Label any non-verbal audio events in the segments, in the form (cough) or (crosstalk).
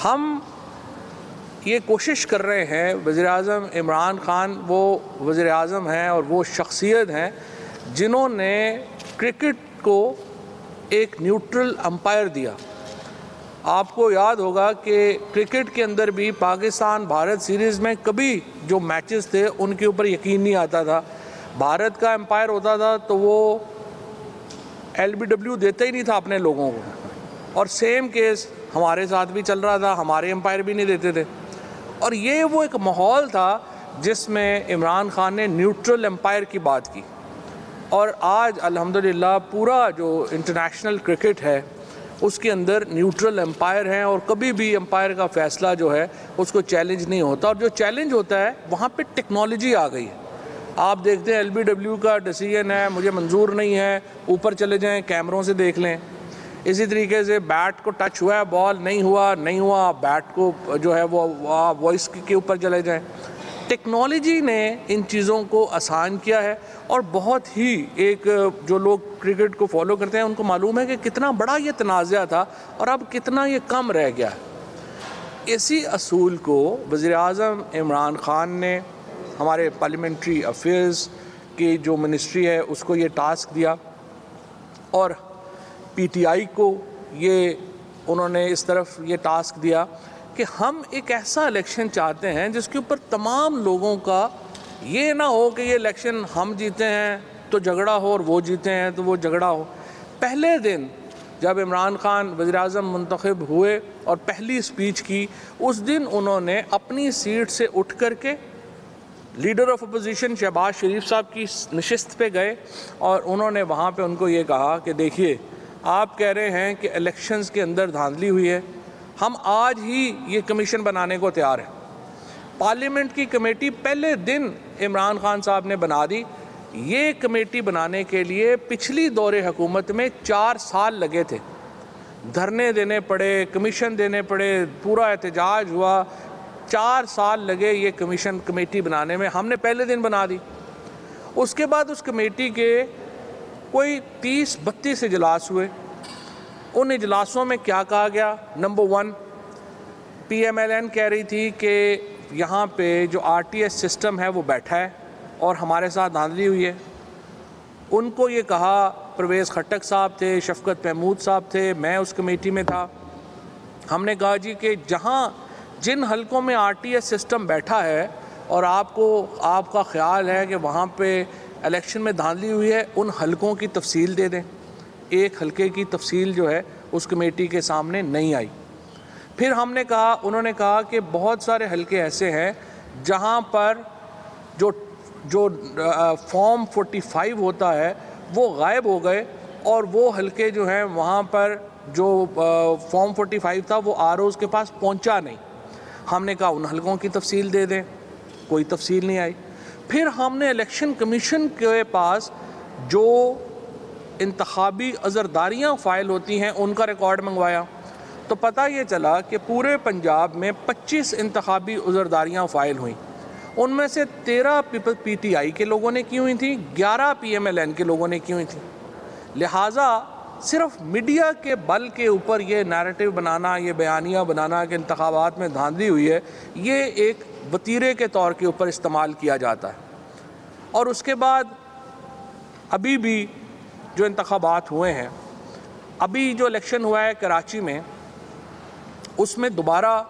हम ये कोशिश कर रहे हैं वज़ी अजम इमरान ख़ान, वो वज़ी अजम हैं और वो शख्सियत हैं, जिन्होंने क्रिकेट को एक न्यूट्रल अंपायर दिया। आपको याद होगा कि क्रिकेट के अंदर भी पाकिस्तान भारत सीरीज़ में कभी जो मैचेस थे, उनके ऊपर यकीन नहीं आता था। भारत का एम्पायर होता था तो वो एलबीडब्ल्यू देता ही नहीं था अपने लोगों को। और सेम केस हमारे साथ भी चल रहा था, हमारे एम्पायर भी नहीं देते थे। और ये वो एक माहौल था जिसमें इमरान खान ने न्यूट्रल एम्पायर की बात की। और आज अल्हम्दुलिल्लाह पूरा जो इंटरनेशनल क्रिकेट है, उसके अंदर न्यूट्रल एम्पायर हैं और कभी भी एम्पायर का फ़ैसला जो है, उसको चैलेंज नहीं होता। और जो चैलेंज होता है, वहाँ पे टेक्नोलॉजी आ गई है। आप देखते हैं एलबीडब्ल्यू का डिसीज़न है, मुझे मंजूर नहीं है, ऊपर चले जाएँ, कैमरों से देख लें। इसी तरीके से बैट को टच हुआ है बॉल नहीं हुआ नहीं हुआ बैट को जो है वो वॉइस के ऊपर चले जाएँ। टेक्नोलॉजी ने इन चीज़ों को आसान किया है और बहुत ही एक, जो लोग क्रिकेट को फॉलो करते हैं, उनको मालूम है कि कितना बड़ा ये तनाज़ था और अब कितना ये कम रह गया है। इसी असूल को वज़ी अजम इमरान ख़ान ने हमारे पार्लियामेंट्री अफेयर्स की जो मिनिस्ट्री है, उसको ये टास्क दिया और पीटीआई को ये, उन्होंने इस तरफ़ ये टास्क दिया कि हम एक ऐसा इलेक्शन चाहते हैं जिसके ऊपर तमाम लोगों का ये ना हो कि ये इलेक्शन हम जीते हैं तो झगड़ा हो और वो जीते हैं तो वो झगड़ा हो। पहले दिन जब इमरान खान वज़ी अजम मंतखब हुए और पहली स्पीच की, उस दिन उन्होंने अपनी सीट से उठ कर के leader of opposition Shehbaz Sharif साहब की नशस्त पे गए और उन्होंने वहाँ पे उनको ये कहा कि देखिए आप कह रहे हैं कि इलेक्शंस के अंदर धांधली हुई है। हम आज ही ये कमीशन बनाने को तैयार हैं। पार्लियामेंट की कमेटी पहले दिन इमरान खान साहब ने बना दी। ये कमेटी बनाने के लिए पिछली दौरे हुकूमत में चार साल लगे थे। धरने देने पड़े कमीशन देने पड़े, पूरा एहतजाज हुआ। चार साल लगे ये कमीशन कमेटी बनाने में। हमने पहले दिन बना दी। उसके बाद उस कमेटी के कोई तीस, बत्तीस इजलास हुए। उन इजलासों में क्या कहा गया? नंबर वन पीएमएलएन कह रही थी कि यहाँ पे जो आरटीएस सिस्टम है, वो बैठा है और हमारे साथ धांधली हुई है। उनको ये कहा, परवेज़ खट्टक साहब थे, शफकत महमूद साहब थे, मैं उस कमेटी में था। हमने कहा जी कि जहाँ, जिन हलकों में आरटीएस सिस्टम बैठा है और आपको, आपका ख्याल है कि वहाँ पे इलेक्शन में धांधली हुई है, उन हलकों की तफसील दे दें। एक हलके की तफसील जो है, उस कमेटी के सामने नहीं आई। फिर हमने कहा, उन्होंने कहा कि बहुत सारे हलके ऐसे हैं, जहाँ पर जो जो फॉर्म 45 होता है, वो गायब हो गए, और वो हलके जो हैं, वहाँ पर जो फॉर्म 45 था, वो आर के पास पहुँचा नहीं। हमने कहा, उन हलकों की तफसील दे दें, कोई तफसील नहीं आई। फिर हमने इलेक्शन कमीशन के पास जो इंतबी अजरदारियाँ फ़ाइल होती हैं, उनका रिकॉर्ड मंगवाया। तो पता ये चला कि पूरे पंजाब में 25 इंतबी अजरदारियाँ फ़ाइल हुई। उनमें से 13 पी टी आई के लोगों ने की हुई थी 11 पी एम एल एन के लोगों ने की हुई थी। लिहाजा सिर्फ़ मीडिया के बल के ऊपर ये नैरेटिव बनाना, ये बयानियाँ बनाना कि इंतबात में धांधली हुई है, ये एक वतीरे के तौर के ऊपर इस्तेमाल किया जाता है। और उसके बाद अभी भी जो इंतबात हुए हैं, अभी जो इलेक्शन हुआ है कराची में, उसमें दोबारा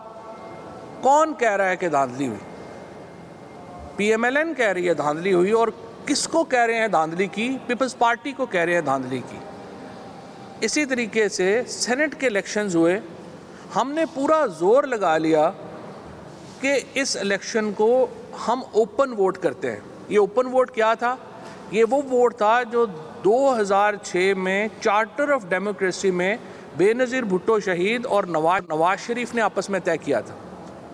कौन कह रहा है कि धांधली हुई? पीएमएलएन कह रही है धांधली हुई और किसको कह रहे हैं धांधली की? पीपल्स पार्टी को कह रहे हैं धांधली की। इसी तरीके से सेनेट के इलेक्शंस हुए। हमने पूरा ज़ोर लगा लिया कि इस इलेक्शन को हम ओपन वोट करते हैं। ये ओपन वोट क्या था? ये वो वोट था जो 2006 में चार्टर ऑफ़ डेमोक्रेसी में बेनज़ीर भुट्टो शहीद और नवाज़ नवाज़ शरीफ ने आपस में तय किया था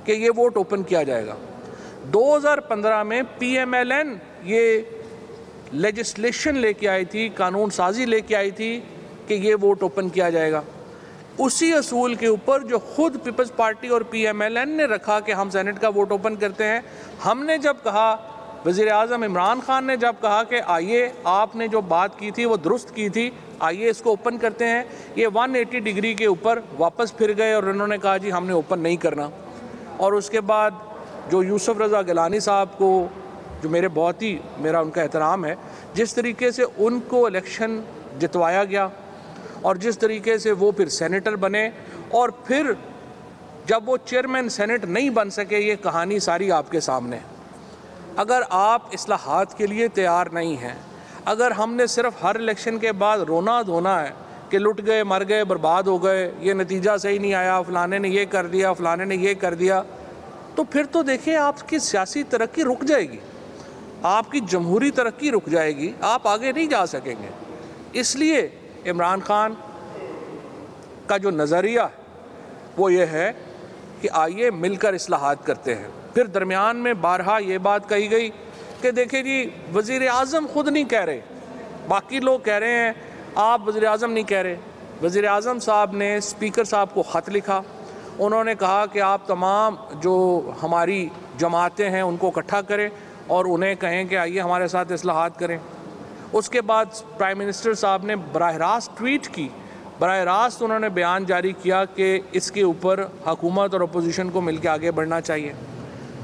कि ये वोट ओपन किया जाएगा। 2015 में पीएमएलएन ये लेजिस्लेशन लेके आई थी, कानून साजी लेके आई थी कि ये वोट ओपन किया जाएगा। उसी असूल के ऊपर जो खुद पीपल्स पार्टी और पीएमएलएन ने रखा कि हम सेनेट का वोट ओपन करते हैं, हमने जब कहा वज़ी अजम इमरान खान ने जब कहा कि आइए, आपने जो बात की थी, वो दुरुस्त की थी, आइए इसको ओपन करते हैं, ये 180 डिग्री के ऊपर वापस फिर गए और उन्होंने कहा, जी, हमने ओपन नहीं करना। और उसके बाद जो यूसुफ रज़ा गिलानी साहब को, जो मेरे बहुत ही, मेरा उनका एहतराम है, जिस तरीके से उनको इलेक्शन जितवाया गया और जिस तरीके से वो फिर सेनेटर बने और फिर जब वो चेयरमैन सेनेट नहीं बन सके, ये कहानी सारी आपके सामने अगर आप असलाहत के लिए तैयार नहीं हैं, अगर हमने सिर्फ़ हर इलेक्शन के बाद रोना धोना है कि लुट गए, मर गए, बर्बाद हो गए, ये नतीजा सही नहीं आया, फ़लाने ने ये कर दिया, फ़लाने ने ये कर दिया तो फिर तो देखिए आपकी सियासी तरक्की रुक जाएगी। आपकी जमहूरी तरक्की रुक जाएगी, आप आगे नहीं जा सकेंगे। इसलिए इमरान खान का जो नज़रिया, वो ये है कि आइए मिलकर असलाहत करते हैं। फिर दरमियान में बारहा ये बात कही गई कि देखिए जी वज़ी अजम ख़ुद नहीं कह रहे। बाकी लोग कह रहे हैं, आप वज़ी अजम नहीं कह रहे। वज़ी अजम साहब ने, स्पीकर साहब को ख़त लिखा। उन्होंने कहा कि आप तमाम जो हमारी जमातें हैं, उनको इकट्ठा करें और उन्हें कहें कि आइए हमारे साथ असलाहत करें। उसके बाद प्राइम मिनिस्टर साहब ने बरह रास्त ट्वीट की। बरह रास्त उन्होंने बयान जारी किया कि इसके ऊपर हकूमत और अपोजिशन को मिल के आगे बढ़ना चाहिए।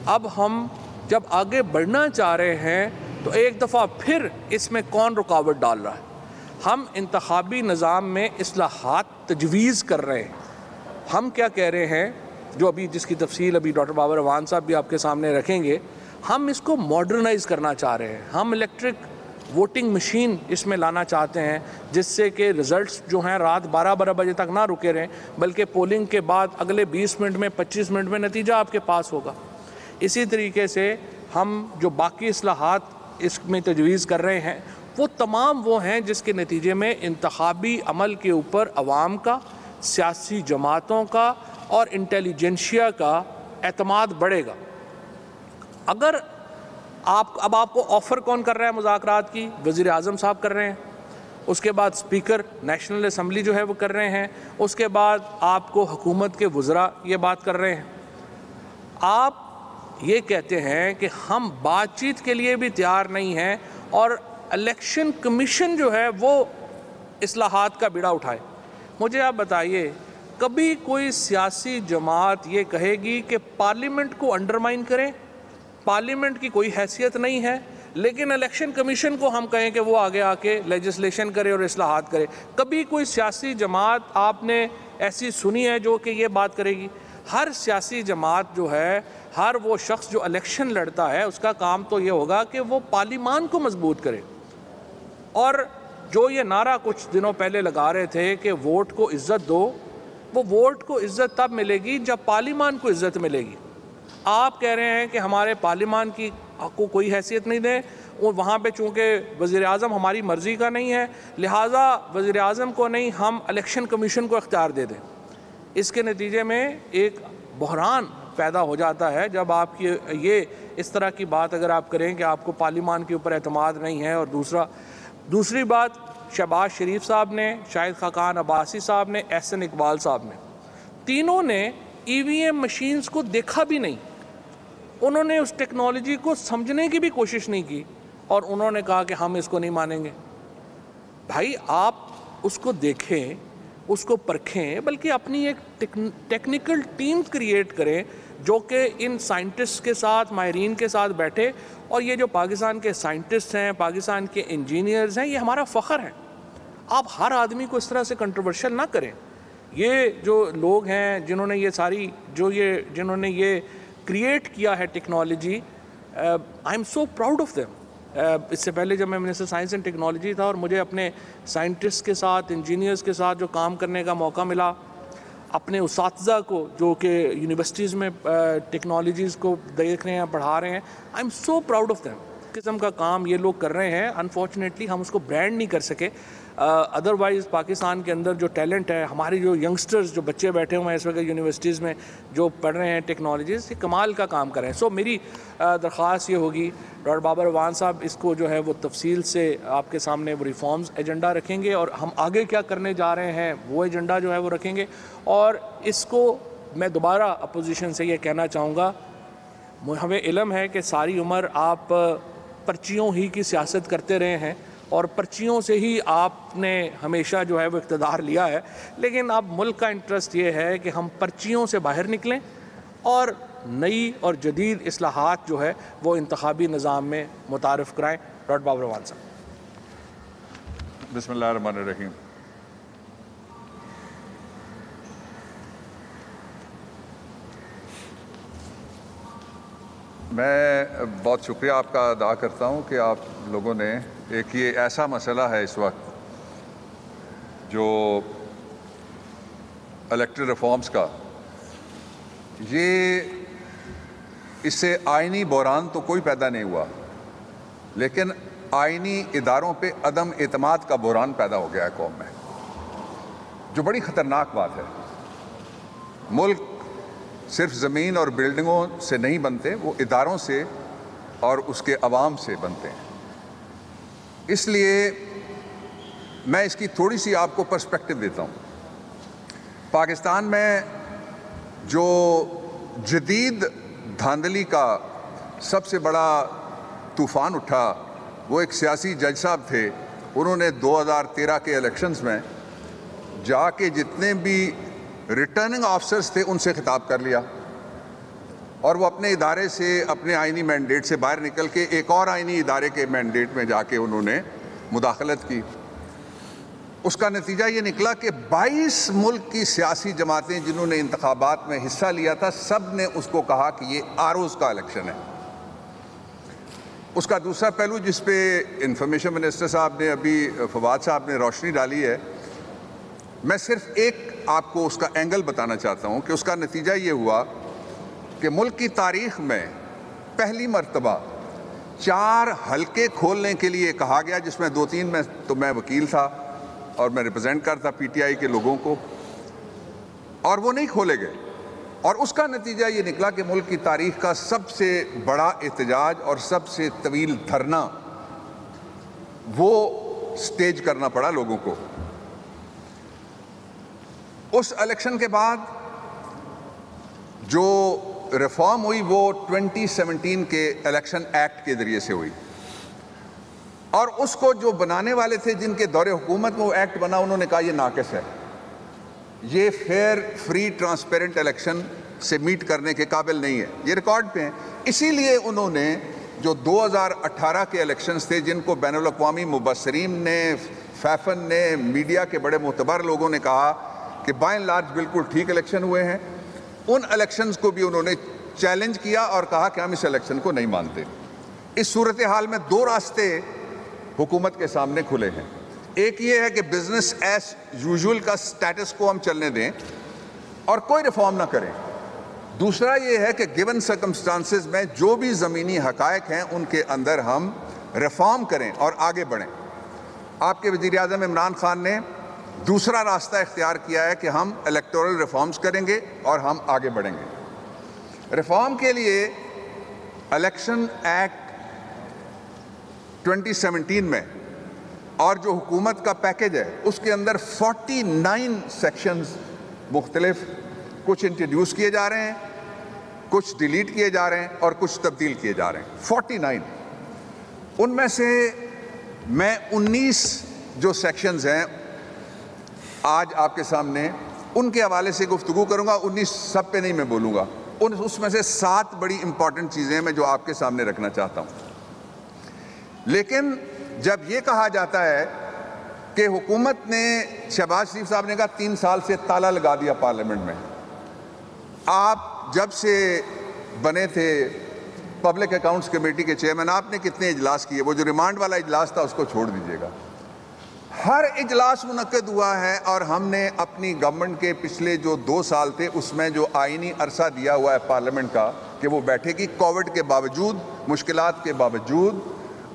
अब हम जब आगे बढ़ना चाह रहे हैं तो एक दफ़ा फिर इसमें कौन रुकावट डाल रहा है? हम इंतबी निज़ाम में असलाहत तजवीज़ कर रहे हैं। हम क्या कह रहे हैं, जो अभी जिसकी तफसील अभी डॉक्टर बाबर अवान साहब भी आपके सामने रखेंगे, हम इसको मॉडर्नाइज़ करना चाह रहे हैं। हम इलेक्ट्रिक वोटिंग मशीन इसमें लाना चाहते हैं, जिससे कि रिज़ल्ट्स जो हैं रात 12 बारह बजे तक ना रुके रहें, बल्कि पोलिंग के बाद अगले 20 मिनट में 25 मिनट में नतीजा आपके पास होगा। इसी तरीके से हम जो बाकी असलाहत इसमें तजवीज़ कर रहे हैं, वो तमाम वो हैं जिसके नतीजे में इंतबी अमल के ऊपर आवाम का, सियासी जमातों का और इंटेलिजेंशिया का अतमाद बढ़ेगा। अगर आप, अब आपको ऑफ़र कौन कर रहा है मुजाकर की? वज़ी अजम साहब कर रहे हैं। उसके बाद स्पीकर नेशनल असम्बली जो है वो कर रहे हैं। उसके बाद आपको हुकूमत के वज़रा ये बात कर रहे हैं। आप ये कहते हैं कि हम बातचीत के लिए भी तैयार नहीं हैं और इलेक्शन कमीशन जो है वो असलाहत का बिड़ा उठाए। मुझे आप बताइए, कभी कोई सियासी जमात ये कहेगी कि पार्लियामेंट को अंडरमाइन करें? पार्लियामेंट की कोई हैसियत नहीं है, लेकिन इलेक्शन कमीशन को हम कहें कि वो आगे आके लेजिस्लेशन करे और असलाहत करे। कभी कोई सियासी जमात आपने ऐसी सुनी है जो कि ये बात करेगी? हर सियासी जमात जो है, हर वो शख्स जो इलेक्शन लड़ता है, उसका काम तो ये होगा कि वो पार्लीमान को मज़बूत करे। और जो ये नारा कुछ दिनों पहले लगा रहे थे कि वोट को इज़्ज़त दो, वो वोट को इज़्ज़त तब मिलेगी जब पार्लीमान को इज़्ज़त मिलेगी। आप कह रहे हैं कि हमारे पार्लिमान की को कोई हैसियत नहीं दें, और वहाँ पे चूँकि वज़ी अजम हमारी मर्ज़ी का नहीं है, लिहाजा वज़ी अजम को नहीं, हम इलेक्शन कमीशन को इख्तियार दे दें। इसके नतीजे में एक बहरान पैदा हो जाता है जब आपकी ये इस तरह की बात अगर आप करें कि आपको पार्लिमान के ऊपर अतमाद नहीं है, और दूसरा, दूसरी बात, शहबाज शरीफ साहब ने, शाहिद खाकान अब्बासी साहब ने, एहसन इकबाल साहब ने, तीनों ने ई वी एम मशीन्स को देखा भी नहीं। उन्होंने उस टेक्नोलॉजी को समझने की भी कोशिश नहीं की और उन्होंने कहा कि हम इसको नहीं मानेंगे। भाई, आप उसको देखें, उसको परखें, बल्कि अपनी एक टेक्निकल टीम क्रिएट करें, जो कि इन साइंटिस्ट के साथ माहरीन के साथ बैठे और ये जो पाकिस्तान के साइंटिस्ट हैं, पाकिस्तान के इंजीनियर्स हैं, ये हमारा फ़ख्र है। आप हर आदमी को इस तरह से कंट्रोवर्शियल ना करें। ये जो लोग हैं, जिन्होंने ये सारी, जो ये, जिन्होंने ये क्रिएट किया है technology I am so proud of them इससे पहले जब मैं मिनिस्टर साइंस एंड टेक्नोलॉजी था और मुझे अपने साइंटिस्ट के साथ इंजीनियर्स के साथ जो काम करने का मौका मिला अपने उस को जो कि यूनिवर्सिटीज़ में टेक्नोलॉजीज़ uh, को देख रहे हैं पढ़ा रहे हैं I am so proud of them किस्म का काम ये लोग कर रहे हैं अनफॉर्चुनेटली हम उसको ब्रांड नहीं कर सके अदरवाइज़ पाकिस्तान के अंदर जो टैलेंट है हमारे जो यंगस्टर्स जो बच्चे बैठे हुए हैं इस वक्त यूनिवर्सिटीज़ में जो पढ़ रहे हैं टेक्नोलॉजीज़ ये कमाल का काम कर सो so, मेरी दरख्वास्त ये होगी डॉक्टर बाबर वान साहब इसको जो है वो तफसील से आपके सामने वो रिफॉर्म्स एजेंडा रखेंगे और हम आगे क्या करने जा रहे हैं वो एजेंडा जो है वो रखेंगे। और इसको मैं दोबारा अपोजिशन से ये कहना चाहूँगा हमें इलम है कि सारी उम्र आप पर्चियों ही की सियासत करते रहे हैं। और पर्चियों से ही आपने हमेशा जो है वो इकतदार लिया है। लेकिन अब मुल्क का इंटरेस्ट ये है कि हम पर्चियों से बाहर निकलें और नई और जदीद असलाहत जो है वो इंतबी निज़ाम में मुतारफ़ कराएँ। डॉट बाबर रवान साहब बिस्मिल्लाहिर्रहमानिर्रहीम मैं बहुत शुक्रिया आपका अदा करता हूँ कि आप लोगों ने एक ये ऐसा मसला है इस वक्त जो इलेक्ट्रिक रिफॉर्म्स का। ये इससे आइनी बहरान तो कोई पैदा नहीं हुआ, लेकिन आइनी इदारों पे अदम एतमाद का बहरान पैदा हो गया है कौम में, जो बड़ी ख़तरनाक बात है। मुल्क सिर्फ़ ज़मीन और बिल्डिंगों से नहीं बनते, वो इदारों से और उसके आवाम से बनते हैं। इसलिए मैं इसकी थोड़ी सी आपको पर्सपेक्टिव देता हूँ। पाकिस्तान में जो जदीद धांधली का सबसे बड़ा तूफ़ान उठा, वो एक सियासी जज साहब थे। उन्होंने 2013 के इलेक्शंस में जाके जितने भी रिटर्निंग ऑफिसर्स थे, उनसे खिताब कर लिया। और वो अपने इदारे से, अपने आइनी मैंडेट से बाहर निकल के एक और आइनी इदारे के मैंडेट में जाके उन्होंने मुदाखलत की। उसका नतीजा ये निकला कि 22 मुल्क की सियासी जमातें जिन्होंने इंतबात में हिस्सा लिया था, सबने उसको कहा कि ये आरोज का इलेक्शन है। उसका दूसरा पहलू जिस पे इंफॉर्मेशन मिनिस्टर साहब ने, अभी फवाद साहब ने रोशनी डाली है, मैं सिर्फ़ एक आपको उसका एंगल बताना चाहता हूँ कि उसका नतीजा ये हुआ कि मुल्क की तारीख में पहली मरतबा चार हलके खोलने के लिए कहा गया, जिसमें दो तीन में तो मैं वकील था और मैं रिप्रेजेंट करता पीटीआई के लोगों को। और वो नहीं खोले गए। और उसका नतीजा ये निकला कि मुल्क की तारीख का सबसे बड़ा एहतजाज और सबसे तवील धरना वो स्टेज करना पड़ा लोगों को। उस इलेक्शन के बाद जो रिफॉर्म हुई वो 2017 के इलेक्शन एक्ट के ज़रिए से हुई। और उसको जो बनाने वाले थे, जिनके दौरे हुकूमत में वो एक्ट बना, उन्होंने कहा ये नाकस है। ये फेयर फ्री ट्रांसपेरेंट इलेक्शन से मीट करने के काबिल नहीं है। ये रिकॉर्ड पे हैं। इसीलिए उन्होंने जो 2018 के इलेक्शंस थे, जिनको बैन अवी मुबसरीन ने, फैफन ने, मीडिया के बड़े मोतबर लोगों ने कहा कि बाय लार्ज बिल्कुल ठीक इलेक्शन हुए हैं। उन इलेक्शंस को भी उन्होंने चैलेंज किया और कहा कि हम इस इलेक्शन को नहीं मानते। इस सूरत हाल में दो रास्ते हुकूमत के सामने खुले हैं। एक ये है कि बिज़नेस एज यूजुअल का स्टेटस को हम चलने दें और कोई रिफॉर्म ना करें। दूसरा ये है कि गिवन सर्कमस्टांसिस में जो भी ज़मीनी हकायक हैं, उनके अंदर हम रिफॉर्म करें और आगे बढ़ें। आपके वज़ीर अजम इमरान खान ने दूसरा रास्ता इख्तियार किया है कि हम इलेक्टोरल रिफॉर्म्स करेंगे और हम आगे बढ़ेंगे। रिफॉर्म के लिए इलेक्शन एक्ट 2017 में और जो हुकूमत का पैकेज है, उसके अंदर 49 सेक्शंस मुख्तलिफ़ कुछ इंट्रोड्यूस किए जा रहे हैं, कुछ डिलीट किए जा रहे हैं और कुछ तब्दील किए जा रहे हैं। 49 उनमें से मैं 19 जो सेक्शंस हैं आज आपके सामने उनके हवाले से गुफ्तु करूँगा 19 सब पे नहीं मैं बोलूँगा। उन, उसमें से सात बड़ी इंपॉर्टेंट चीज़ें मैं जो आपके सामने रखना चाहता हूँ। लेकिन जब ये कहा जाता है कि हुकूमत ने, शहबाज शरीफ साहब ने कहा, तीन साल से ताला लगा दिया पार्लियामेंट में। आप जब से बने थे पब्लिक अकाउंट्स कमेटी के चेयरमैन, आपने कितने इजलास किए? वो जो रिमांड वाला इजलास था, उसको छोड़ दीजिएगा। हर इजलास मुनद हुआ है और हमने अपनी गवर्नमेंट के पिछले जो दो साल थे, उसमें जो आइनी अरसा दिया हुआ है पार्लियामेंट का, कि वो बैठेगी कोविड के बावजूद मुश्किल के बावजूद,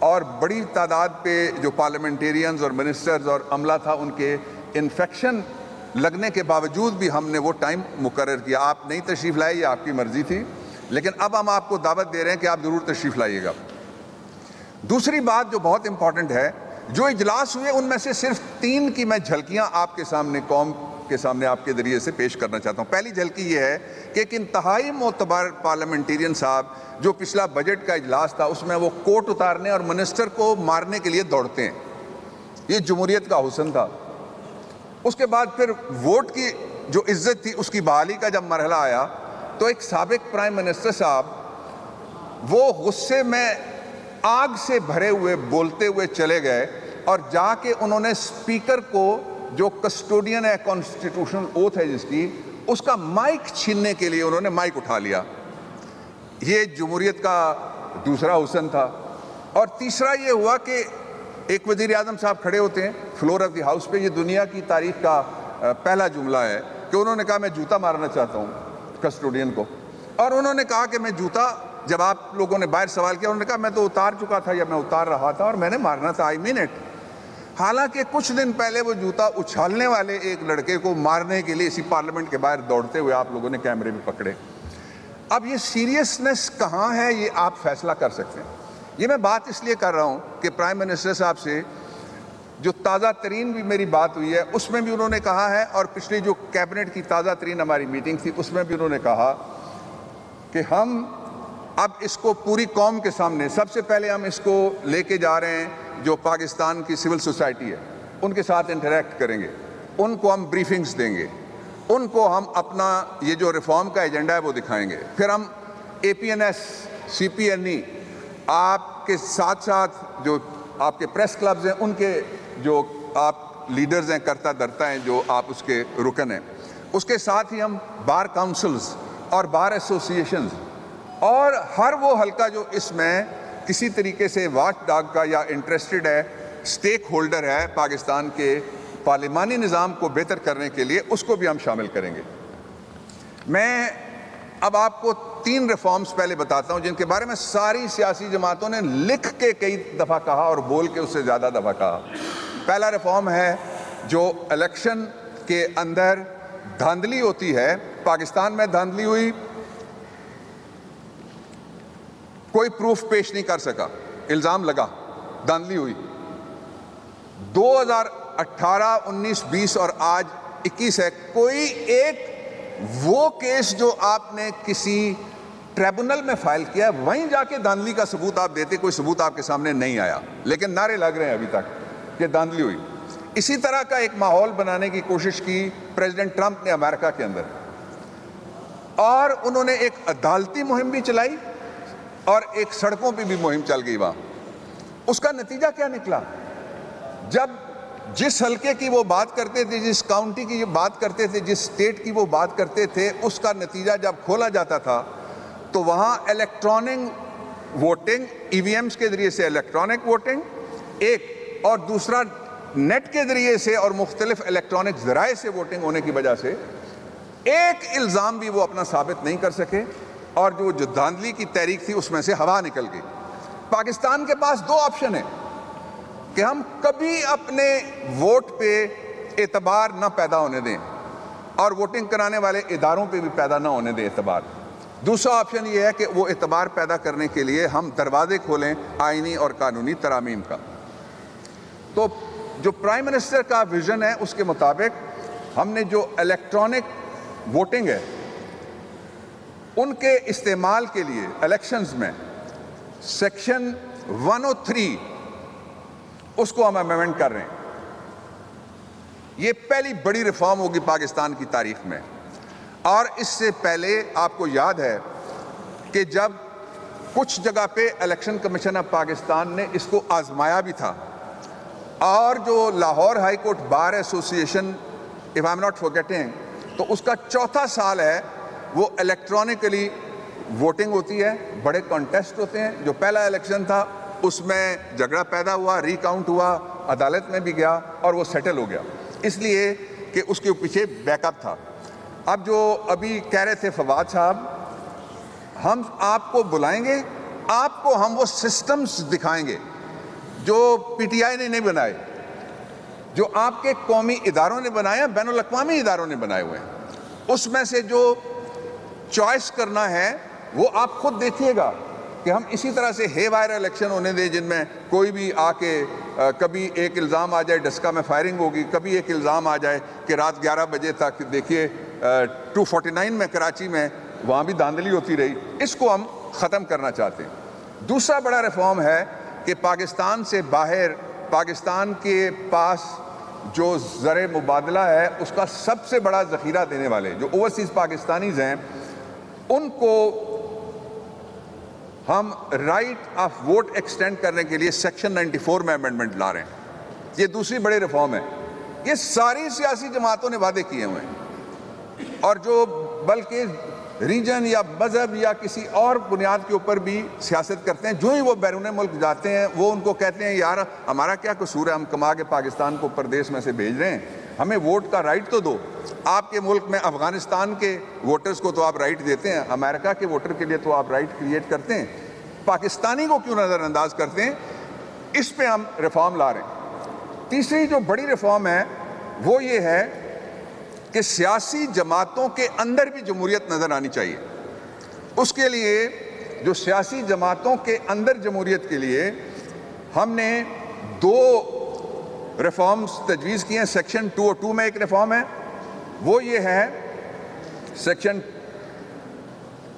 और बड़ी तादाद पे जो पार्लियामेंटेरियंस और मिनिस्टर्स और अमला था, उनके इन्फेक्शन लगने के बावजूद भी हमने वो टाइम मुकर किया। आप नहीं तशरीफ़ लाए, ये आपकी मर्ज़ी थी। लेकिन अब हम आपको दावत दे रहे हैं कि आप ज़रूर तशरीफ़ लाइएगा। दूसरी बात जो बहुत इंपॉर्टेंट है जो इजलास हुए, उनमें से सिर्फ़ तीन की मैं झलकियाँ आपके सामने, कौम के सामने आपके ज़रिए से पेश करना चाहता हूँ। पहली झलकी ये है कि एक इंतहाई मोतबर पार्लियामेंटेरियन साहब, जो पिछला बजट का इजलास था, उसमें वो कोर्ट उतारने और मिनिस्टर को मारने के लिए दौड़ते हैं। ये जमहूरियत का हुसन था। उसके बाद फिर वोट की जो इज़्ज़त थी, उसकी बहाली का जब मरहला आया तो एक सबक प्राइम मिनिस्टर साहब, वो गुस्से में आग से भरे हुए, बोलते हुए चले गए और जाके उन्होंने स्पीकर को, जो कस्टोडियन है कॉन्स्टिट्यूशनल ओथ है जिसकी, उसका माइक छीनने के लिए उन्होंने माइक उठा लिया। ये जमहूरियत का दूसरा हुसन था। और तीसरा ये हुआ कि एक वज़ीर आज़म साहब खड़े होते हैं, फ्लोर ऑफ़ द हाउस पे। ये दुनिया की तारीख का पहला जुमला है कि उन्होंने कहा, मैं जूता मारना चाहता हूँ कस्टोडियन को। और उन्होंने कहा कि, मैं जूता जब आप लोगों ने बाहर सवाल किया, उन्होंने कहा, मैं तो उतार चुका था, या मैं उतार रहा था, और मैंने मारना था आई मीन इट हालाँकि कुछ दिन पहले वो जूता उछालने वाले एक लड़के को मारने के लिए इसी पार्लियामेंट के बाहर दौड़ते हुए आप लोगों ने कैमरे में पकड़े। अब ये सीरियसनेस कहाँ है, ये आप फैसला कर सकते हैं। ये मैं बात इसलिए कर रहा हूँ कि प्राइम मिनिस्टर साहब से जो ताज़ा तरीन भी मेरी बात हुई है, उसमें भी उन्होंने कहा है, और पिछली जो कैबिनेट की ताज़ा तरीन हमारी मीटिंग थी, उसमें भी उन्होंने कहा कि हम अब इसको पूरी कौम के सामने, सबसे पहले हम इसको लेके जा रहे हैं जो पाकिस्तान की सिविल सोसाइटी है, उनके साथ इंटरेक्ट करेंगे, उनको हम ब्रीफिंग्स देंगे, उनको हम अपना ये जो रिफॉर्म का एजेंडा है वो दिखाएँगे। फिर हम A P N S C P N E आपके साथ साथ जो आपके प्रेस क्लब्स हैं, उनके जो आप लीडर्स हैं, करता धरता हैं, जो आप उसके रुकन हैं, उसके साथ ही हम बार काउंसिल्स और बार एसोसिएशंस और हर वो हल्का जो इसमें किसी तरीके से वाच डाग का या इंटरेस्टेड है स्टेक होल्डर है पाकिस्तान के पार्लिमानी निज़ाम को बेहतर करने के लिए, उसको भी हम शामिल करेंगे। मैं अब आपको तीन रिफॉर्म्स पहले बताता हूँ, जिनके बारे में सारी सियासी जमातों ने लिख के कई दफ़ा कहा और बोल के उससे ज़्यादा दफ़ा कहा। पहला रिफॉर्म है जो इलेक्शन के अंदर धांधली होती है। पाकिस्तान में धांधली हुई कोई प्रूफ पेश नहीं कर सका। इल्ज़ाम लगा धांधली हुई। 2018, 19, 20 और आज 21 है कोई एक वो केस जो आपने किसी ट्रिब्यूनल में फ़ाइल किया वहीं जाके धांधली का सबूत आप देते कोई सबूत आपके सामने नहीं आया। लेकिन नारे लग रहे हैं अभी तक कि धांधली हुई। इसी तरह का एक माहौल बनाने की कोशिश की प्रेसिडेंट ट्रंप ने अमेरिका के अंदर। और उन्होंने एक अदालती मुहिम भी चलाई और एक सड़कों पे भी मुहिम चल गई वहाँ। उसका नतीजा क्या निकला? जब जिस हल्के की वो बात करते थे, जिस काउंटी की बात करते थे, जिस स्टेट की वो बात करते थे, उसका नतीजा जब खोला जाता था तो वहाँ इलेक्ट्रॉनिक वोटिंग ईवीएम्स के ज़रिए से इलेक्ट्रॉनिक वोटिंग एक और दूसरा नेट के ज़रिए से और मुख्तलिफ़ इलेक्ट्रॉनिक जराए से वोटिंग होने की वजह से एक इल्ज़ाम भी वो अपना साबित नहीं कर सके। और जो जो धांधली की तहरीक थी, उसमें से हवा निकल गई। पाकिस्तान के पास दो ऑप्शन है कि हम कभी अपने वोट पे एतबार ना पैदा होने दें और वोटिंग कराने वाले इदारों पे भी पैदा ना होने दें एतबार। दूसरा ऑप्शन ये है कि वो एतबार पैदा करने के लिए हम दरवाजे खोलें आइनी और कानूनी तरामीम का। तो जो प्राइम मिनिस्टर का विजन है, उसके मुताबिक हमने जो इलेक्ट्रॉनिक वोटिंग है उनके इस्तेमाल के लिए इलेक्शंस में सेक्शन 103 उसको हम अमेंडमेंट कर रहे हैं। ये पहली बड़ी रिफॉर्म होगी पाकिस्तान की तारीख में। और इससे पहले आपको याद है कि जब कुछ जगह पे इलेक्शन कमीशन ऑफ़ पाकिस्तान ने इसको आजमाया भी था, और जो Lahore high court bar association if I am not forgetting तो उसका चौथा साल है वो इलेक्ट्रॉनिकली वोटिंग होती है, बड़े कॉन्टेस्ट होते हैं। जो पहला इलेक्शन था, उसमें झगड़ा पैदा हुआ रिकाउंट हुआ, अदालत में भी गया और वो सेटल हो गया। इसलिए कि उसके पीछे बैकअप था। अब जो अभी कह रहे थे फवाद साहब, हम आपको बुलाएँगे, आपको हम वो सिस्टम्स दिखाएँगे, जो पीटीआई ने नहीं बनाए, जो आपके कौमी इदारों ने बनाए बैन अवी इदारों ने बनाए हुए हैं। उसमें से जो चॉइस करना है वो आप खुद देखिएगा कि हम इसी तरह से हे वायर इलेक्शन होने दें जिनमें कोई भी आके आ, कभी एक इल्ज़ाम आ जाए डस्का में फायरिंग होगी कभी एक इल्ज़ाम आ जाए कि रात 11 बजे तक देखिए टू फोर्टी नाइन में कराची में वहाँ भी धांधली होती रही इसको हम ख़त्म करना चाहते हैं। दूसरा बड़ा रिफॉर्म है कि पाकिस्तान से बाहर पाकिस्तान के पास जो ज़र मुबादला है उसका सबसे बड़ा ज़ख़ीरा देने वाले जो ओवरसीज़ पाकिस्तानीज़ हैं उनको हम राइट ऑफ़ वोट एक्सटेंड करने के लिए सेक्शन 94 में अमेंडमेंट ला रहे हैं। ये दूसरी बड़ी रिफॉर्म है। ये सारी सियासी जमातों ने वादे किए हुए हैं। और जो बल्कि रीजन या मज़हब या किसी और बुनियाद के ऊपर भी सियासत करते हैं, जो ही वो बैरून मुल्क जाते हैं, वो उनको कहते हैं, यार, हमारा क्या कसूर है? हम कमा के पाकिस्तान को प्रदेश में से भेज रहे हैं। हमें वोट का राइट तो दो। आपके मुल्क में अफ़गानिस्तान के वोटर्स को तो आप राइट देते हैं, अमेरिका के वोटर के लिए तो आप राइट क्रिएट करते हैं। पाकिस्तानी को क्यों नज़रअंदाज करते हैं? इस पे हम रिफॉर्म ला रहे हैं। तीसरी जो बड़ी रिफॉर्म है, वो ये है कि सियासी जमातों के अंदर भी जमहूरियत नज़र आनी चाहिए। उसके लिए, जो सियासी जमातों के अंदर जमहूरियत के लिए हमने दो रिफॉर्म्स तजवीज़ किए हैं। सेक्शन टू और टू में एक रिफॉर्म है। वो ये है सेक्शन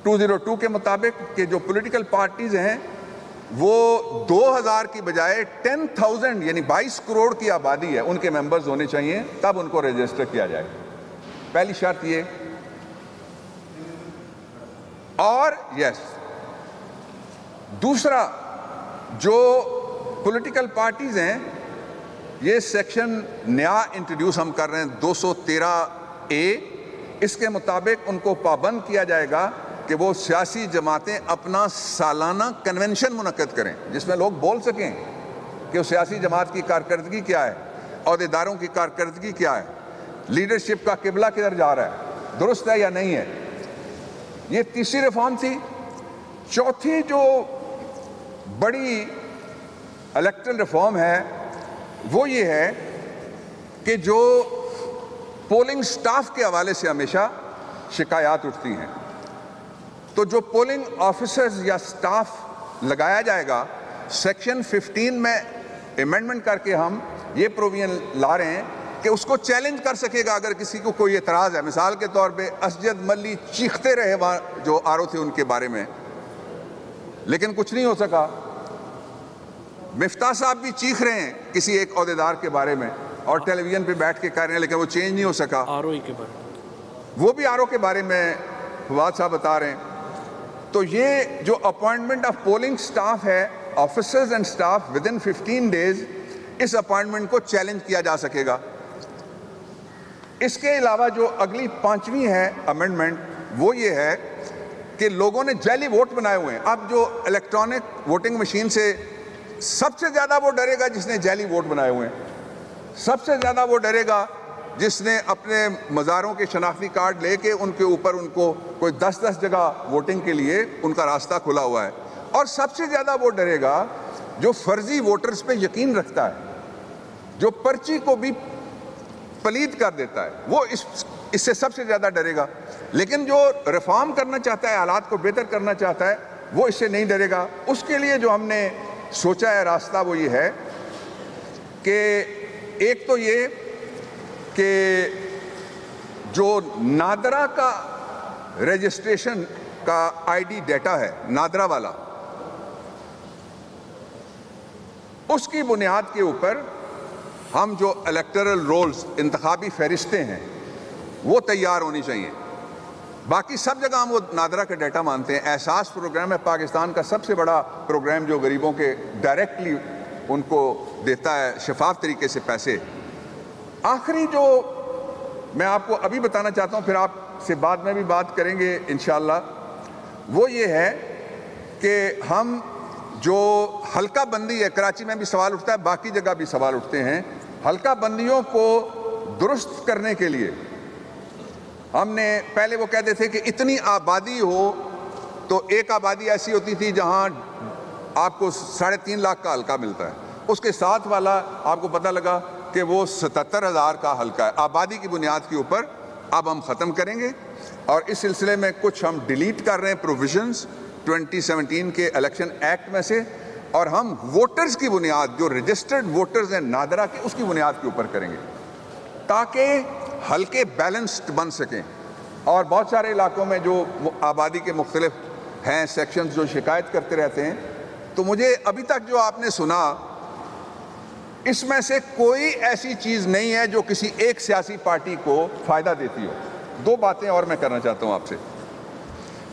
202 के मुताबिक कि जो पॉलिटिकल पार्टीज़ हैं वो 2000 की बजाय 10,000 यानी 22 करोड़ की आबादी है उनके मेंबर्स होने चाहिए तब उनको रजिस्टर किया जाए। पहली शर्त ये। और यस दूसरा जो पॉलिटिकल पार्टीज़ हैं ये सेक्शन नया इंट्रोड्यूस हम कर रहे हैं 213 ए इसके मुताबिक उनको पाबंद किया जाएगा कि वो सियासी जमातें अपना सालाना कन्वेंशन मुनद करें, जिसमें लोग बोल सकें कि सियासी जमात की कारकर्दगी क्या है अहदेदारों की कारकर्दगी क्या है लीडरशिप का किबला किधर जा रहा है, दुरुस्त है या नहीं है? ये तीसरी रिफॉर्म थी। चौथी जो बड़ी इलेक्ट्रल रिफॉर्म है वो ये है कि जो पोलिंग स्टाफ के हवाले से हमेशा शिकायत उठती हैं। तो जो पोलिंग ऑफिसर्स या स्टाफ लगाया जाएगा सेक्शन 15 में अमेंडमेंट करके हम ये प्रोविज़न ला रहे हैं कि उसको चैलेंज कर सकेगा अगर किसी को कोई एतराज़ है। मिसाल के तौर पे असजद मल्ली चीखते रहे वहाँ जो आरओ थे उनके बारे में। लेकिन कुछ नहीं हो सका। मिफ्ता साहब भी चीख रहे हैं किसी एक अहदेदार के बारे में और टेलीविज़न पे बैठ के कर रहे हैं लेकिन वो चेंज नहीं हो सका। आरओ के बारे में। वो भी आरओ के बारे में फवाद साहब बता रहे हैं। तो ये जो अपॉइंटमेंट ऑफ़ पोलिंग स्टाफ है officers and staff within fifteen days इस अपॉइंटमेंट को चैलेंज किया जा सकेगा। इसके अलावा जो अगली पांचवी है अमेंडमेंट वो ये है कि लोगों ने जैली वोट बनाए हुए हैं। अब जो इलेक्ट्रॉनिक वोटिंग मशीन से सबसे ज़्यादा वो डरेगा जिसने जैली वोट बनाए हुए हैं। सबसे ज़्यादा वो डरेगा जिसने अपने मज़ारों के शनाख्ती कार्ड लेके उनके ऊपर उनको कोई दस दस जगह वोटिंग के लिए उनका रास्ता खुला हुआ है। और सबसे ज़्यादा वो डरेगा जो फर्जी वोटर्स पे यकीन रखता है, जो पर्ची को भी पलीद कर देता है, वो इस, इससे सबसे ज़्यादा डरेगा। लेकिन जो रिफॉर्म करना चाहता है, हालात को बेहतर करना चाहता है, वो इससे नहीं डरेगा। उसके लिए जो हमने सोचा है, रास्ता वो ये है कि एक तो ये कि जो नादरा का रजिस्ट्रेशन का आईडी डेटा है, नादरा वाला, उसकी बुनियाद के ऊपर हम जो इलेक्टरल रोल्स इंतबी फहरिस्तें हैं, वो तैयार होनी चाहिए। बाकी सब जगह हम वो नादरा का डाटा मानते हैं। एहसास प्रोग्राम है, पाकिस्तान का सबसे बड़ा प्रोग्राम जो गरीबों के डायरेक्टली उनको देता है, शफाफ तरीके से पैसे। आखिरी जो मैं आपको अभी बताना चाहता हूँ, फिर आपसे बाद में भी बात करेंगे इन वो ये है कि हम जो हल्का बंदी है, कराची में भी सवाल उठता है, बाकी जगह भी सवाल उठते हैं। हल्का बंदियों को दुरुस्त करने के लिए हमने पहले वो कहते थे कि इतनी आबादी हो तो एक आबादी ऐसी होती थी जहाँ आपको साढ़े तीन लाख का हल्का मिलता है। उसके साथ वाला आपको पता लगा कि वो सतहत्तर हज़ार का हल्का है। आबादी की बुनियाद के ऊपर अब हम ख़त्म करेंगे और इस सिलसिले में कुछ हम डिलीट कर रहे हैं प्रोविजंस 2017 के इलेक्शन एक्ट में से और हम वोटर्स की बुनियाद, जो रजिस्टर्ड वोटर्स हैं, नादरा के, उसकी बुनियाद के ऊपर करेंगे। ताकि हल्के बैलेंस्ड बन सकें। और बहुत सारे इलाकों में जो आबादी के मुख्तलिफ़ हैं सेक्शंस जो शिकायत करते रहते हैं तो मुझे अभी तक जो आपने सुना, इसमें से कोई ऐसी चीज़ नहीं है जो किसी एक सियासी पार्टी को फ़ायदा देती हो। दो बातें और मैं करना चाहता हूँ आपसे।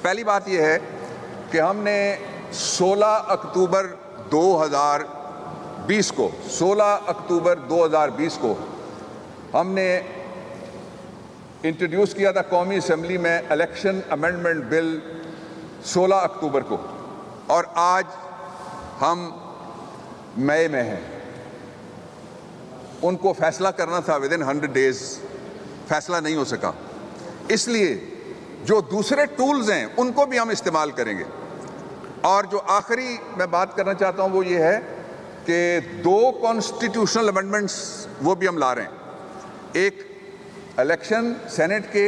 पहली बात यह है कि हमने 16 अक्टूबर 2020 को 16 अक्टूबर 2020 को हमने इंट्रोड्यूस किया था कौमी असम्बली में इलेक्शन अमेंडमेंट बिल 16 अक्टूबर को। और आज हम मई में हैं। उनको फैसला करना था विद इन हंड्रेड डेज़ फैसला नहीं हो सका। इसलिए जो दूसरे टूल्स हैं, उनको भी हम इस्तेमाल करेंगे। और जो आखिरी मैं बात करना चाहता हूँ वो ये है कि दो कॉन्स्टिट्यूशनल अमेंडमेंट्स वो भी हम ला रहे हैं। एक इलेक्शन सेनेट के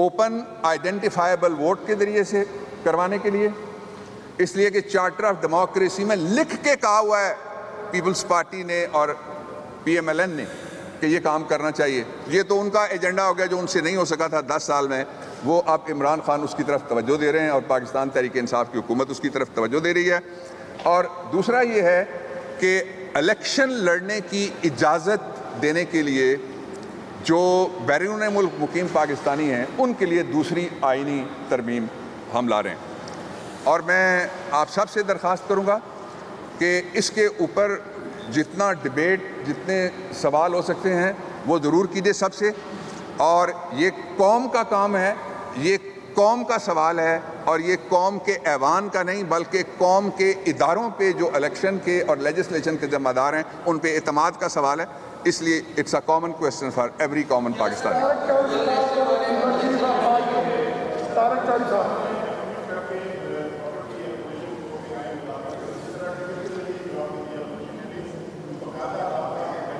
ओपन आइडेंटिफाइबल वोट के ज़रिए से करवाने के लिए। इसलिए कि चार्टर ऑफ़ डेमोक्रेसी में लिख के कहा हुआ है पीपल्स पार्टी ने और पीएमएलएन ने, कि ये काम करना चाहिए। ये तो उनका एजेंडा हो गया जो उनसे नहीं हो सका था दस साल में। वो अब इमरान खान उसकी तरफ़ तवज्जो दे रहे हैं और पाकिस्तान तहरीक इंसाफ की हुकूमत उसकी तरफ़ तवज्जो दे रही है। और दूसरा ये है कि इलेक्शन लड़ने की इजाज़त देने के लिए जो बैरून मुल्क मुकीम पाकिस्तानी हैं, उनके लिए दूसरी आइनी तरमीम हम ला रहे हैं। और मैं आप सबसे दरख्वास्त करूँगा कि इसके ऊपर जितना डिबेट, जितने सवाल हो सकते हैं, वो ज़रूर कीजिए सबसे और ये कौम का काम है, ये कौम का सवाल है, और ये कौम के ऐवान का नहीं, बल्कि कौम के इदारों पे जो इलेक्शन के और लेजिस्लेशन के ज़िम्मेदार हैं, उन पे अतमाद का सवाल है। इसलिए it's a common question for every common Pakistani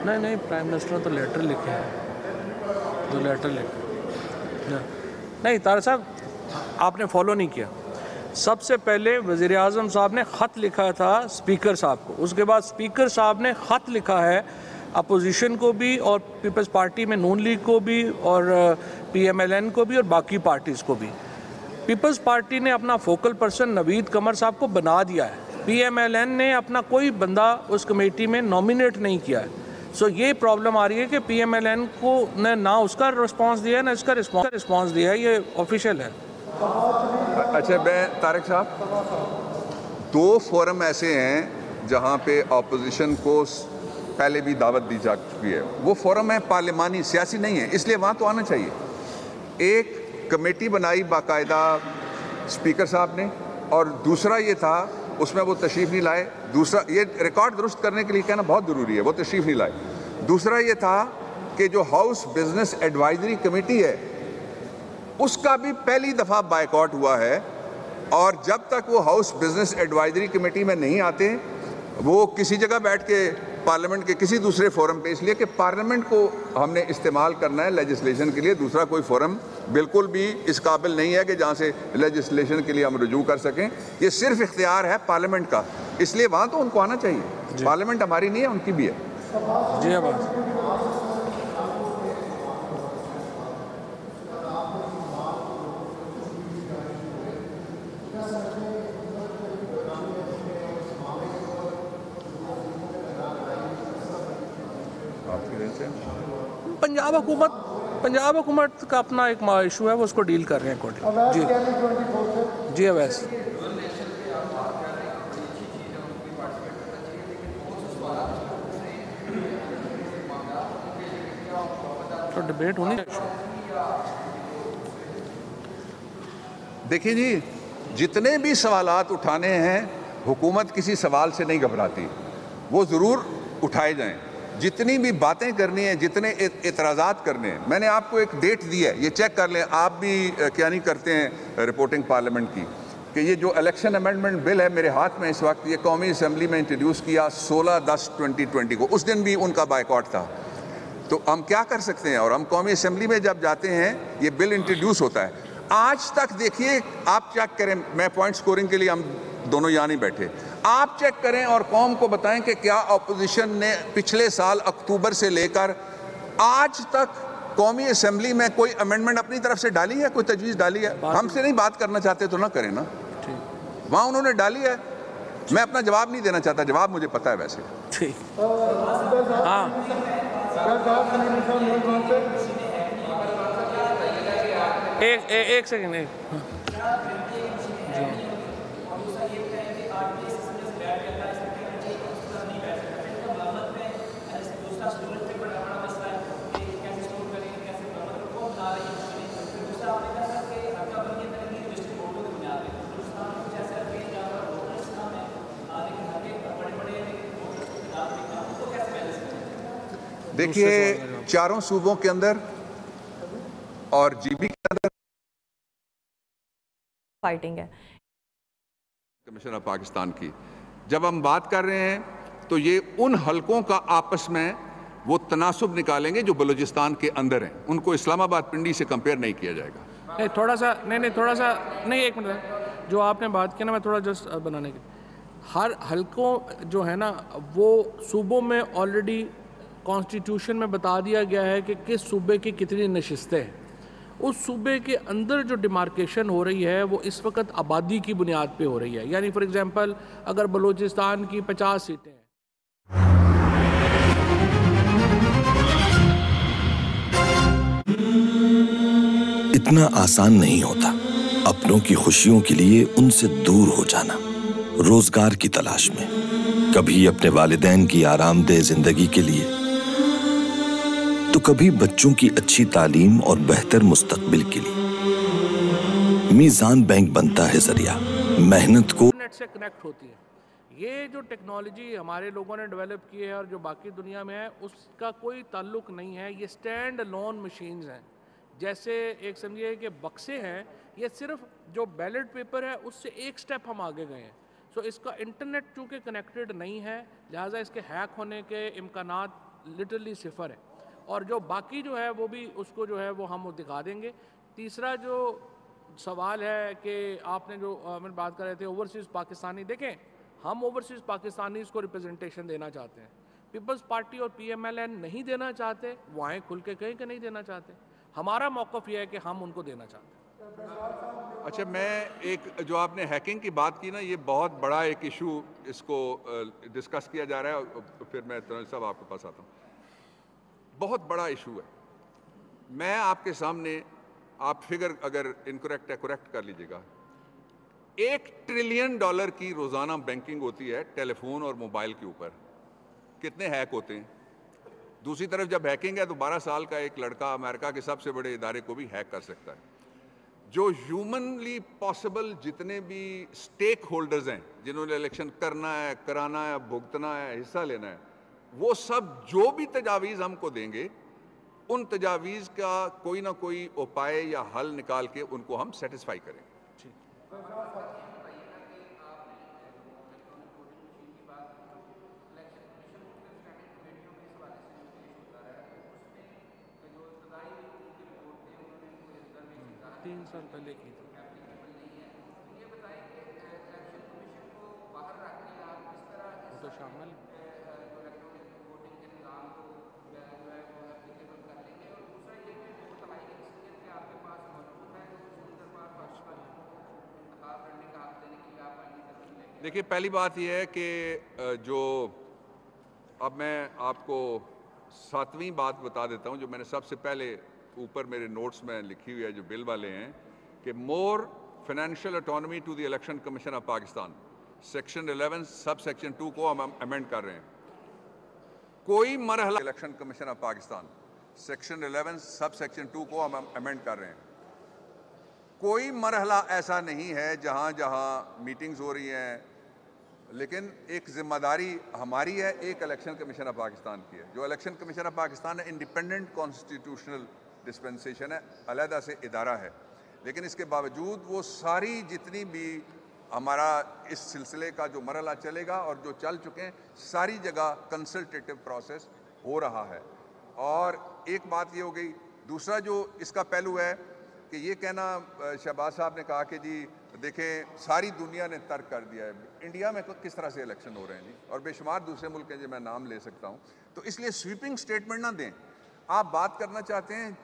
नहीं नहीं प्राइम मिनिस्टर ने तो लेटर लिखे हैं। जो लेटर लिखे नहीं तारा साहब, आपने फॉलो नहीं किया। सबसे पहले वज़ी अजम साहब ने ख़त लिखा था स्पीकर साहब को। उसके बाद स्पीकर साहब ने ख़त लिखा है अपोजिशन को भी और पीपल्स पार्टी में नून लीग को भी और पीएमएलएन को भी और बाकी पार्टीज़ को भी। पीपल्स पार्टी ने अपना फोकल पर्सन नवीद कमर साहब को बना दिया है। पीएमएलएन ने अपना कोई बंदा उस कमेटी में नॉमिनेट नहीं किया है। सो ये प्रॉब्लम आ रही है कि पीएमएलएन को ने, ना उसका रिस्पांस दिया है, ना इसका रिस्पांस दिया है। ये ऑफिशियल है। अच्छा मैं तारक साहब, दो फोरम ऐसे हैं जहाँ पे अपोजिशन को पहले भी दावत दी जा चुकी है। वो फोरम है, पार्लिमानी सियासी नहीं है, इसलिए वहाँ तो आना चाहिए। एक कमेटी बनाई बाकायदा स्पीकर साहब ने, और दूसरा ये था, उसमें वो तशरीफ़ नहीं लाए। दूसरा, ये रिकॉर्ड दुरुस्त करने के लिए कहना बहुत ज़रूरी है, वो तशरीफ़ नहीं लाए। दूसरा ये था कि जो हाउस बिज़नेस एडवाइजरी कमेटी है, उसका भी पहली दफ़ा बाइकआउट हुआ है, और जब तक वो हाउस बिज़नेस एडवाइजरी कमेटी में नहीं आते, वो किसी जगह बैठ के पार्लियामेंट के किसी दूसरे फोरम पे इसलिए कि पार्लियामेंट को हमने इस्तेमाल करना है लेजिस्लेशन के लिए दूसरा कोई फोरम बिल्कुल भी इस काबिल नहीं है कि जहाँ से लेजिस्लेशन के लिए हम रजू कर सकें। ये सिर्फ़ इख्तियार है पार्लियामेंट का इसलिए वहाँ तो उनको आना चाहिए। पार्लियामेंट हमारी नहीं है उनकी भी है। जी अब पंजाब हुकूमत पंजाब हुकूमत का अपना एक इशू है वो उसको डील कर रहे हैं अकॉर्डिंग जी। जी अवैस तो डिबेट होनी देखिए जी जितने भी सवालात उठाने हैं हुकूमत किसी सवाल से नहीं घबराती। वो ज़रूर उठाए जाएँ। जितनी भी बातें करनी है, जितने एतराज़ात करने हैं, मैंने आपको एक डेट दी है, ये चेक कर लें, आप भी क्या नहीं करते हैं रिपोर्टिंग पार्लियामेंट की, कि ये जो इलेक्शन अमेंडमेंट बिल है मेरे हाथ में इस वक्त, ये कौमी असम्बली में इंट्रोड्यूस किया 16 दस 2020 को, उस दिन भी उनका बाइकआउट था। तो हम क्या कर सकते हैं? और हम कौमी असम्बली में जब जाते हैं, ये बिल इंट्रोड्यूस होता है। आज तक देखिए, आप चेक करें, मैं पॉइंट स्कोरिंग के लिए हम दोनों यहाँ नहीं बैठे। आप चेक करें और कौम को बताएँ कि क्या अपोजिशन ने पिछले साल अक्टूबर से लेकर आज तक कौमी असेंबली में कोई अमेंडमेंट अपनी तरफ़ से डाली है कोई तजवीज़ डाली है? हमसे नहीं बात करना चाहते तो ना करें ना। वहाँ उन्होंने डाली है। मैं अपना जवाब नहीं देना चाहता जवाब मुझे पता है वैसे। ठीक। हाँ। एक एक सेकंड एक। देखिए चारों सूबों के अंदर और जीबी के अंदर फाइटिंग है. कमिश्नर ऑफ़ पाकिस्तान की. जब हम बात कर रहे हैं तो ये उन हलकों का आपस में वो तनासब निकालेंगे जो बलूचिस्तान के अंदर हैं। उनको इस्लामाबाद पिंडी से कंपेयर नहीं किया जाएगा। नहीं, थोड़ा सा, नहीं नहीं, थोड़ा सा, नहीं, एक मिनट, जो आपने बात की ना, मैं थोड़ा जस्ट बनाने की हर हलकों जो है ना, वो सूबों में ऑलरेडी कॉन्स्टिट्यूशन में बता दिया गया है कि किस सूबे की कितनी नशस्तें हैं। उस सूबे के अंदर जो डिमार्केशन हो रही है, वो इस वक्त आबादी की बुनियाद पे हो रही है। यानी फॉर एग्जांपल अगर बलूचिस्तान की 50 सीटें इतना आसान नहीं होता। अपनों की खुशियों के लिए उनसे दूर हो जाना, रोज़गार की तलाश में। कभी अपने वालिदैन की आरामदेह ज़िंदगी के लिए तो कभी बच्चों की अच्छी तालीम और बेहतर मुस्तकबिल के लिए। मीजान बैंक बनता है ज़रिया, मेहनत को से कनेक्ट होती है। ये जो टेक्नोलॉजी हमारे लोगों ने डेवलप की है और जो बाकी दुनिया में है, उसका कोई ताल्लुक नहीं है। ये स्टैंड लोन मशीन्स हैं। जैसे एक समझिए कि बक्से हैं ये सिर्फ़ जो बैलेट पेपर है उससे एक स्टेप हम आगे गए हैं। सो इसका इंटरनेट चूँकि कनेक्टेड नहीं है लिहाजा इसके हैक होने के इम्कान लिटरली सिफर है। और जो बाकी जो है वो भी उसको जो है वो हम दिखा देंगे। तीसरा जो सवाल है कि आपने जो अ, मैं बात कर रहे थे ओवरसीज़ पाकिस्तानी देखें हम ओवरसीज़ पाकिस्तानी को रिप्रेजेंटेशन देना चाहते हैं। पीपल्स पार्टी और पीएमएलएन नहीं देना चाहते वो आए खुल के कहें कि नहीं देना चाहते। हमारा मौकफ यह है कि हम उनको देना चाहते हैं। अच्छा मैं एक, जो आपने हैकिंग की बात की ना, ये बहुत बड़ा एक इशू इसको डिस्कस किया जा रहा है फिर मैं तुरंत साहब आपके पास आता हूँ। बहुत बड़ा इशू है। मैं आपके सामने, आप फिगर अगर इनकोरेक्ट है करेक्ट कर लीजिएगा। एक ट्रिलियन डॉलर की रोज़ाना बैंकिंग होती है टेलीफोन और मोबाइल के ऊपर। कितने हैक होते हैं? दूसरी तरफ़ जब हैकिंग है तो 12 साल का एक लड़का अमेरिका के सबसे बड़े इदारे को भी हैक कर सकता है। जो ह्यूमनली पॉसिबल जितने भी स्टेक होल्डर्स हैं, जिन्होंने इलेक्शन करना है, कराना है, भुगतना है, हिस्सा लेना है, वो सब जो भी तजावीज़ हमको देंगे, उन तजावीज़ का कोई ना कोई उपाय या हल निकाल के उनको हम सेटिस्फाई करें तीन साल पहले की थी। वो तो शामिल। देखिए पहली बात यह है कि जो अब मैं आपको सातवीं बात बता देता हूँ जो मैंने सबसे पहले ऊपर मेरे नोट्स में लिखी हुई है, जो बिल वाले हैं, कि more financial autonomy to the election commission of Pakistan section 11 sub section 2 को हम अमेंड कर रहे हैं. कोई मरहला election commission of Pakistan section 11 sub section 2 को हम अमेंड कर रहे हैं. कोई मरहला ऐसा नहीं है जहाँ जहाँ मीटिंग्स हो रही हैं, लेकिन एक ज़िम्मेदारी हमारी है, एक इलेक्शन कमीशन ऑफ़ पाकिस्तान की है. जो इलेक्शन कमीशन ऑफ़ पाकिस्तान है इंडिपेंडेंट कॉन्स्टिट्यूशनल डिस्पेंसेशन है, अलहदा से इदारा है। लेकिन इसके बावजूद वो सारी जितनी भी हमारा इस सिलसिले का जो मरला चलेगा और जो चल चुके हैं, सारी जगह कंसल्टेटिव प्रोसेस हो रहा है। और एक बात ये हो गई, दूसरा जो इसका पहलू है कि ये कहना शहबाज साहब ने कहा कि जी, देखें, सारी दुनिया ने तर्क कर दिया है। इंडिया में किस तरह से इलेक्शन हो रहे हैं जी? और बेशुमार दूसरे मुल्क हैं जो, मैं नाम ले सकता हूँ। तो इसलिए स्वीपिंग स्टेटमेंट ना दें। आप बात करना चाहते हैं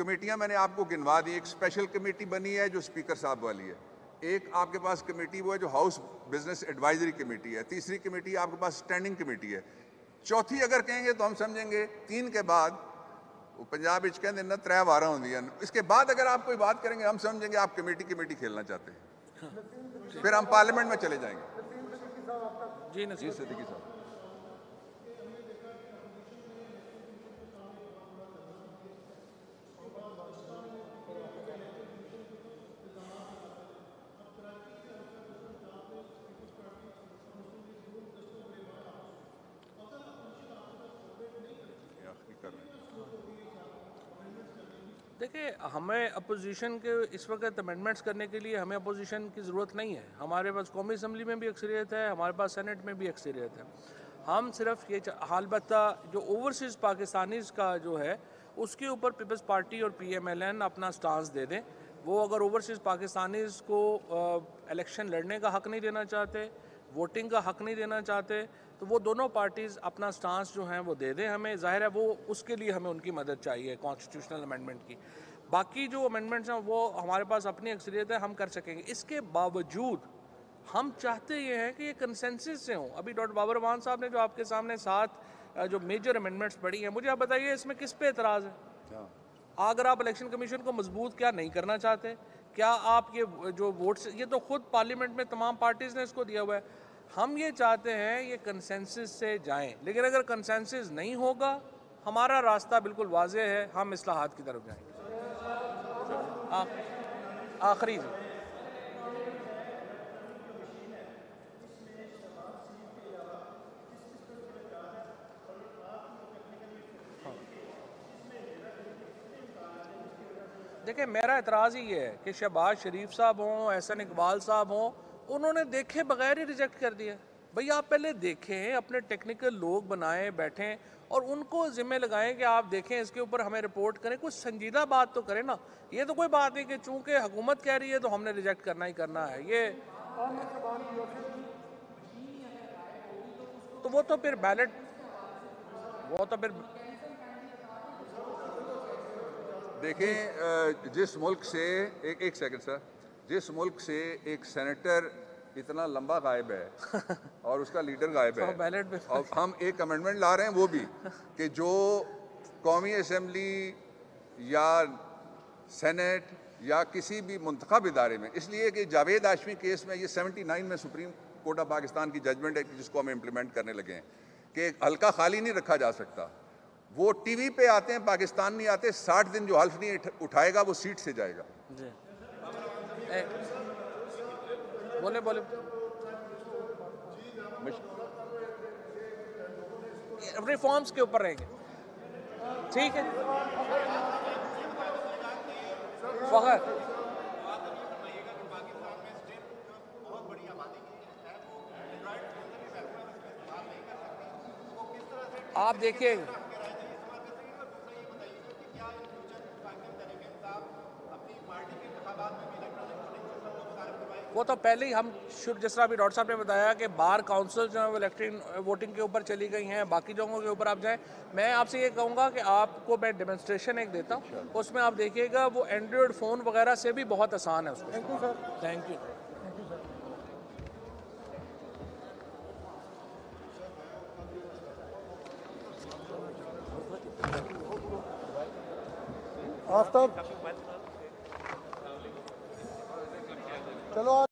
कमेटियाँ मैंने आपको गिनवा दी। एक स्पेशल कमेटी बनी है जो स्पीकर साहब वाली है। एक आपके पास कमेटी वो है जो हाउस बिज़नेस एडवाइजरी कमेटी है। तीसरी कमेटी आपके पास स्टैंडिंग कमेटी है। चौथी अगर कहेंगे तो हम समझेंगे तीन के बाद वो पंजाब विच कहते ना त्रै वारा होंगी इसके बाद अगर आप कोई बात करेंगे हम समझेंगे आप कमेटी कमेटी खेलना चाहते हैं। फिर हम पार्लियामेंट में चले जाएँगे। जी नसीर जी सिद्दीकी साहब ये आखिरी कर रहे हैं। देखिए, हमें अपोजिशन के इस वक्त अमेंडमेंट्स करने के लिए हमें अपोजिशन की ज़रूरत नहीं है। हमारे पास कौमी असम्बली में भी अक्सरियत है, हमारे पास सेनेट में भी अक्सरियत है। हम सिर्फ़ ये अलबत् जो ओवरसीज़ पाकिस्तानीज़ का जो है, उसके ऊपर पीपल्स पार्टी और पी एम एल एन अपना स्टांस दे दें। वो अगर ओवरसीज़ पाकिस्तानीज़ को इलेक्शन लड़ने का हक़ नहीं देना चाहते वोटिंग का हक़ नहीं देना चाहते तो वो दोनों पार्टीज़ अपना स्टांस जो हैं वो दे दें हमें। ज़ाहिर है वो उसके लिए हमें उनकी मदद चाहिए कॉन्स्टिट्यूशनल अमेंडमेंट की। बाकी जो अमेंडमेंट्स हैं वो हमारे पास अपनी अक्सरियत है हम कर सकेंगे। इसके बावजूद हम चाहते ये हैं कि ये कंसेंसस से हों। अभी डॉक्टर बाबर रमान साहब ने जो आपके सामने सात जो मेजर अमेंडमेंट्स पढ़ी हैं मुझे आप बताइए इसमें किस पे एतराज़ है? अगर आप इलेक्शन कमीशन को मज़बूत क्या नहीं करना चाहते? क्या आप ये जो वोट्स ये तो खुद पार्लियामेंट में तमाम पार्टीज़ ने इसको दिया हुआ है। हम ये चाहते हैं ये कंसेंसस से जाएँ, लेकिन अगर कंसेंसस नहीं होगा, हमारा रास्ता बिल्कुल वाजह है, हम इस्लाहात की तरफ़ जाएँगे। आखिरी जी। देखिए, मेरा एतराज़ ही ये है कि शहबाज शरीफ साहब हों, एहसन इकबाल साहब हों उन्होंने देखे बगैर ही रिजेक्ट कर दिया भैया आप पहले देखें, अपने टेक्निकल लोग बनाएँ, बैठें और उनको ज़िम्मे लगाएँ कि आप देखें, इसके ऊपर हमें रिपोर्ट करें। कुछ संजीदा बात तो करें ना। ये तो कोई बात नहीं कि चूँकि हुकूमत कह रही है तो हमने रिजेक्ट करना ही करना है। ये तो वो तो फिर बैलेट वो तो फिर देखें जिस मुल्क से एक एक सेकंड सर जिस मुल्क से एक सेनेटर इतना लंबा गायब है (laughs) और उसका लीडर गायब है। बैलेट और हम एक अमेंडमेंट ला रहे हैं वो भी कि जो कौमी असम्बली या सेनेट या किसी भी मुंतखब इदारे में इसलिए कि जावेद आशमी केस में ये 79 में सुप्रीम कोर्ट ऑफ़ पाकिस्तान की जजमेंट है जिसको हम इम्प्लीमेंट करने लगे हैं कि हल्का खाली नहीं रखा जा सकता। वो टीवी पे आते हैं पाकिस्तान नहीं आते साठ दिन जो हल्फ नहीं उठाएगा वो सीट से जाएगा। बोले बोले। रिफॉर्म्स के ऊपर रहेंगे। ठीक है? फखर आप देखिए वो तो पहले ही हम शुरू जिस तरह अभी डॉक्टर साहब ने बताया कि बार काउंसिल जो है वो इलेक्ट्रिक वोटिंग के ऊपर चली गई हैं बाकी जगहों के ऊपर आप जाएँ। मैं आपसे ये कहूँगा कि आपको मैं डेमोन्स्ट्रेशन एक देता हूँ उसमें आप देखिएगा वो एंड्रॉयड फ़ोन वगैरह से भी बहुत आसान है उसको thank you sir thank you Aftab चलो